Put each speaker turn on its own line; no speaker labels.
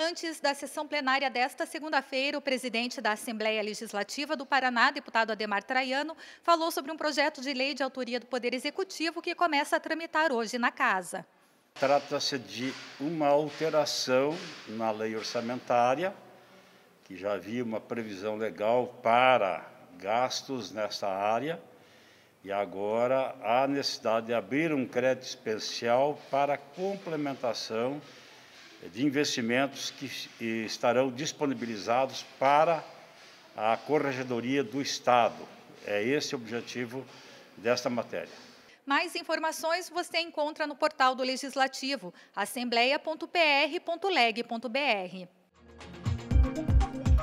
Antes da sessão plenária desta segunda-feira, o presidente da Assembleia Legislativa do Paraná, deputado Ademar Traiano, falou sobre um projeto de lei de autoria do Poder Executivo que começa a tramitar hoje na Casa.
Trata-se de uma alteração na lei orçamentária, que já havia uma previsão legal para gastos nessa área, e agora há necessidade de abrir um crédito especial para complementação de investimentos que estarão disponibilizados para a Corregedoria do Estado. É esse o objetivo desta matéria.
Mais informações você encontra no portal do Legislativo, assembleia.pr.leg.br.